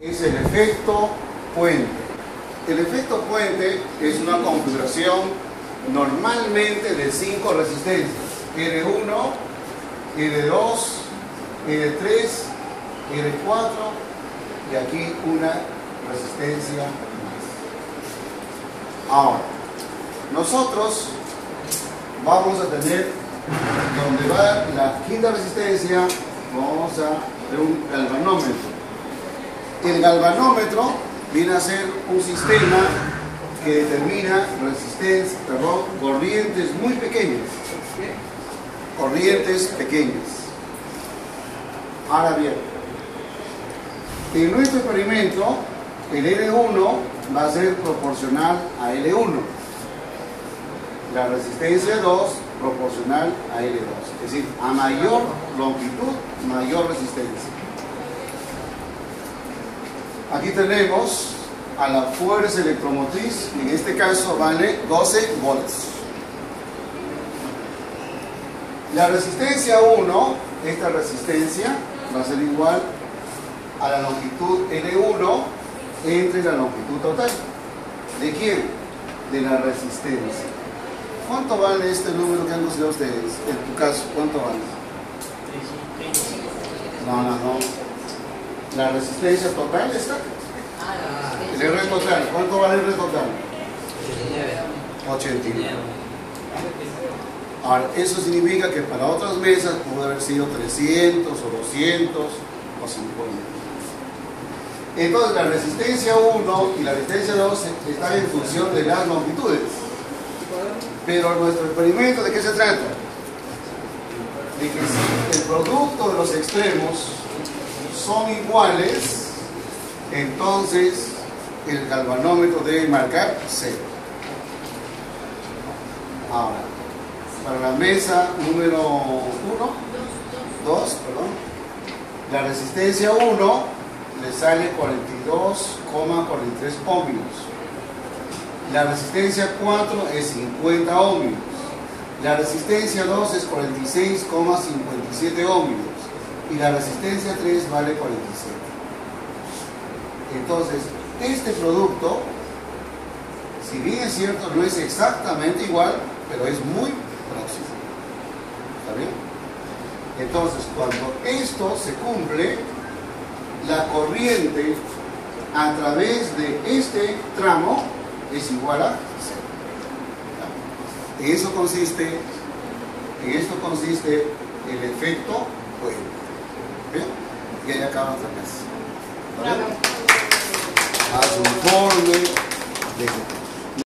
es el efecto puente. El efecto puente es una configuración normalmente de cinco resistencias. R1, R2, R3, R4 y aquí una resistencia más. Ahora, nosotros vamos a tener donde va la quinta resistencia, vamos a ver un galvanómetro. El galvanómetro viene a ser un sistema que determina resistencia, perdón, corrientes muy pequeñas. Corrientes pequeñas. Ahora bien, en nuestro experimento, el L1 va a ser proporcional a L1. La resistencia 2 proporcional a L2. Es decir, a mayor longitud, mayor resistencia. Aquí tenemos a la fuerza electromotriz, en este caso vale 12 volts. La resistencia 1, esta resistencia va a ser igual a la longitud L1 entre la longitud total. ¿De quién? De la resistencia. ¿Cuánto vale este número que han considerado ustedes? En tu caso, ¿cuánto vale? No, no, no. La resistencia total está. El R total, ¿cuánto vale el R total? 89. Ahora, eso significa que para otras mesas puede haber sido 300 o 200 o 50. Entonces, la resistencia 1 y la resistencia 2 están en función de las longitudes. Pero nuestro experimento, ¿de qué se trata? De que si el producto de los extremos son iguales, entonces el galvanómetro debe marcar 0. Ahora, para la mesa número 1, 2, perdón, la resistencia 1 le sale 42,43 ohmios. La resistencia 4 es 50 ohmios. La resistencia 2 es 46,57 ohmios. Y la resistencia 3 vale 47. Entonces, este producto, si bien es cierto, no es exactamente igual, pero es muy próximo. ¿Está bien? Entonces, cuando esto se cumple, la corriente a través de este tramo es igual a cero. En eso consiste, en esto consiste el efecto puente. ¿Bien? Y ahí acaba nuestra clase. ¿Está bien? Haz un informe de